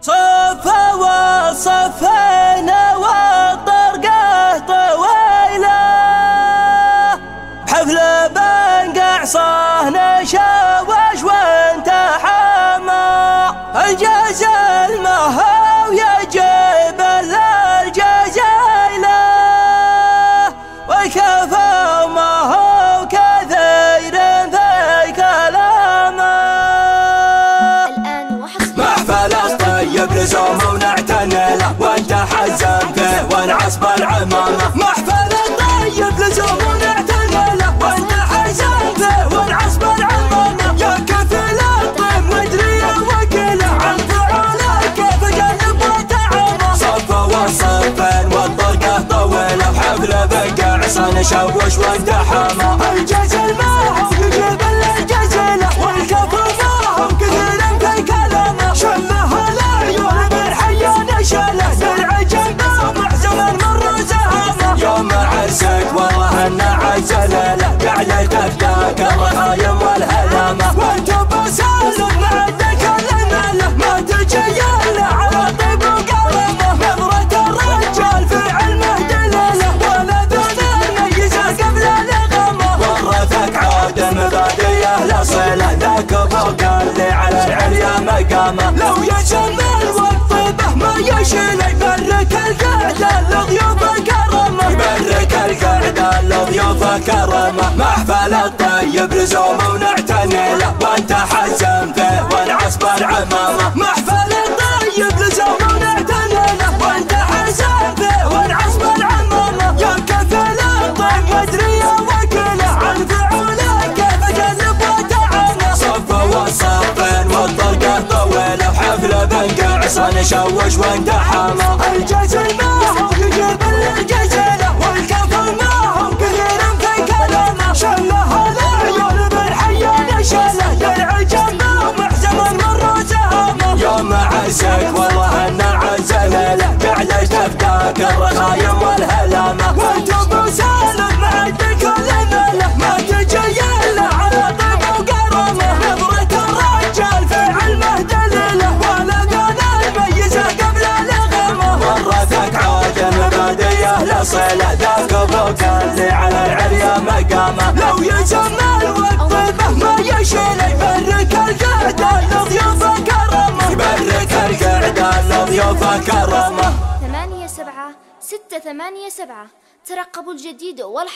走。العمامة محفل الطيب لزوم ونعتني له وانت حزم فيه ونعصب العمامة يا وكيله عن فعولك كيف قلب وتعامى صفة وصفين والطرقة طويلة. بحفل بقى عصان شوش وانت حما انه عزلله قاعدة تفداك الرخايم والهلامة. وانت بسالم مع له ما تجي الا على طيب وقلمه. نظرة الرجال في علمه دليله ولا ذن الميزة قبل لغمه ورثك عاد مبادئ أهل صلة. ذاك فوق اللي على العليا مقامة. لو يسمى الوطيبه ما يشيل كرمه يبرك القعده لضيوف كرمه محفل الطيب لزوم ونعتني. له وانت حزم فيه والعصب العمامه محفل الطيب لزوم ونعتني. له وانت حزم فيه والعصب العمامه يا كفيل الطيب مدري يا وكيله عن فعوله كيف قلب وتعامى صفه وصفين والطرقه طويله وحفله بنقع عصان شوش وانت حما الجزل عرسك والله انه عزلله قاعدة تفداك الرخايم والهلامه كرمه. ثمانية سبعة ستة ثمانية سبعة. ترقبوا الجديد والحصري